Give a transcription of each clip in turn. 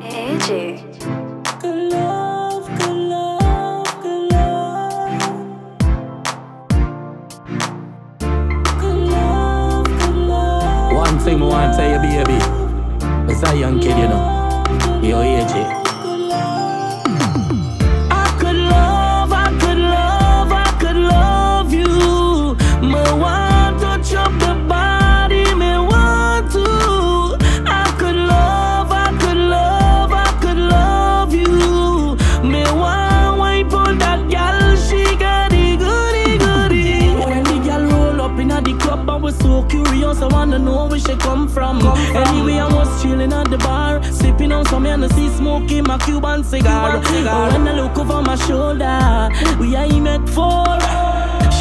AJ. One thing I want to tell you, baby. It's a young kid, you know. Your age. Was so curious, I wanna know where she come from. Anyway, I was chilling at the bar, sipping on some Hennessy, smoking my Cuban cigar. But when oh, I look over my shoulder, we are met for.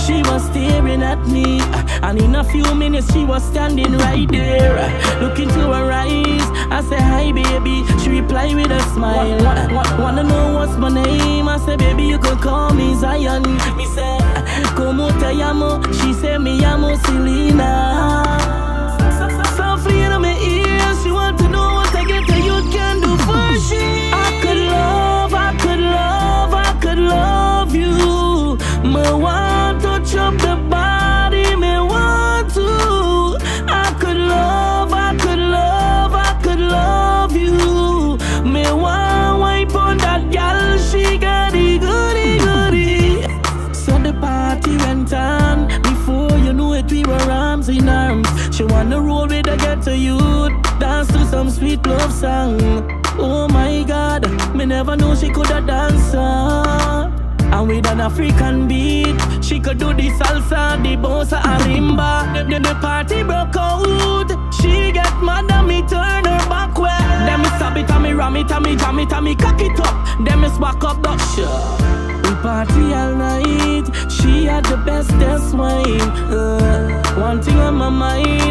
She was staring at me, and in a few minutes she was standing right there, looking to her eyes. I said, Hi, baby. She replied with a smile. Wa- wa- Wanna know what's my name? I said, Baby, you can call me Zion. Me say, Como te llamo? She said, Me llamo Selena. Softly party went on Before you knew it we were arms in arms. She wanna roll with a ghetto youth. Dance to some sweet love song. Oh my god, me never knew she coulda dancer and with an African beat, she could do the salsa, the bossa, and rumba. The, the, the party broke out. Ram it and me jam it and me cock it up. Then me smack up the shit. We party all night. She had the bestest wine. Uh, one thing on my mind,